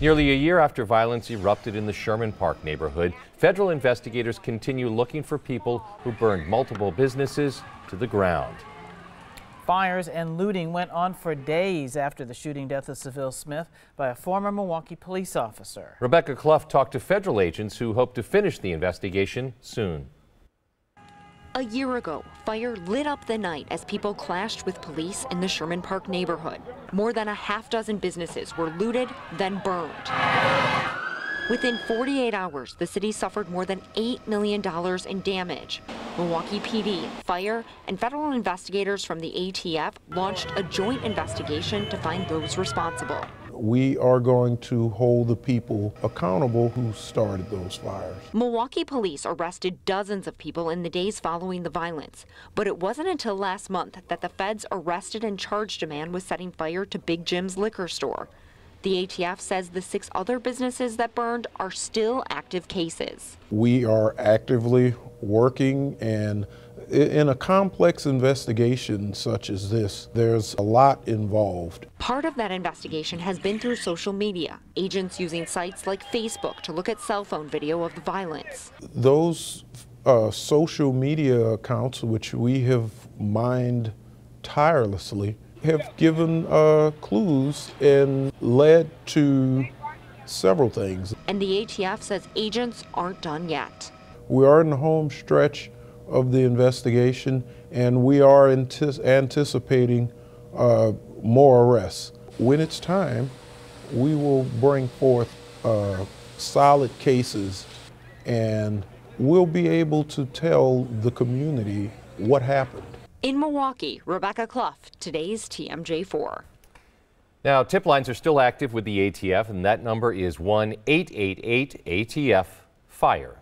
Nearly a year after violence erupted in the Sherman Park neighborhood, federal investigators continue looking for people who burned multiple businesses to the ground. Fires and looting went on for days after the shooting death of Sylville Smith by a former Milwaukee police officer. Rebecca Klopf talked to federal agents who hope to finish the investigation soon. A year ago, fire lit up the night as people clashed with police in the Sherman Park neighborhood. More than a half dozen businesses were looted, then burned. Within 48 hours, the city suffered more than $8 million in damage. Milwaukee PD, fire, and federal investigators from the ATF launched a joint investigation to find those responsible we are going to hold the people accountable who started those fires. Milwaukee police arrested dozens of people in the days following the violence, but it wasn't until last month that the feds arrested and charged a man with setting fire to Big Jim's liquor store. The ATF says the six other businesses that burned are still active cases. We are actively working and in a complex investigation such as this, there's a lot involved. Part of that investigation has been through social media, agents using sites like Facebook to look at cell phone video of the violence. Those uh, social media accounts, which we have mined tirelessly, have given uh, clues and led to several things. And the ATF says agents aren't done yet. We are in the home stretch of the investigation, and we are antis anticipating uh, more arrests. When it's time, we will bring forth uh, solid cases and we'll be able to tell the community what happened. In Milwaukee, Rebecca Klopf, today's TMJ4. Now, tip lines are still active with the ATF, and that number is 1 888 ATF FIRE.